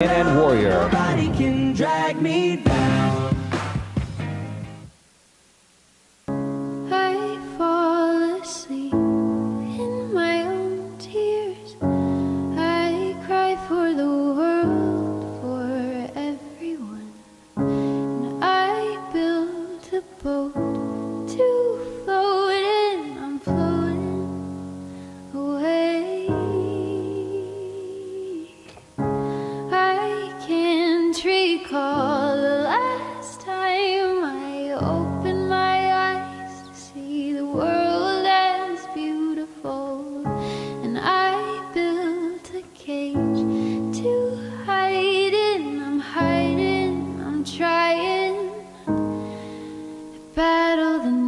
and Warrior. I opened my eyes to see the world as beautiful. And I built a cage to hide in. I'm hiding, I'm trying to battle the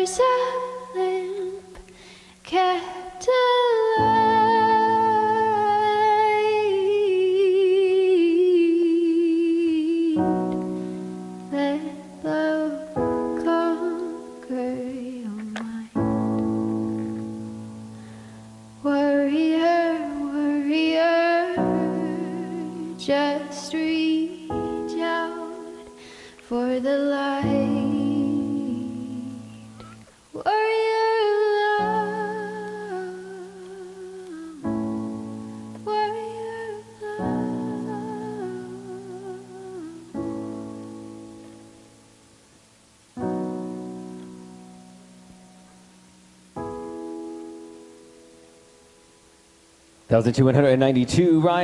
There's a lamp kept alight. Let love conquer your mind. Warrior, warrior, just reach out for the light. 1,292. Ryan.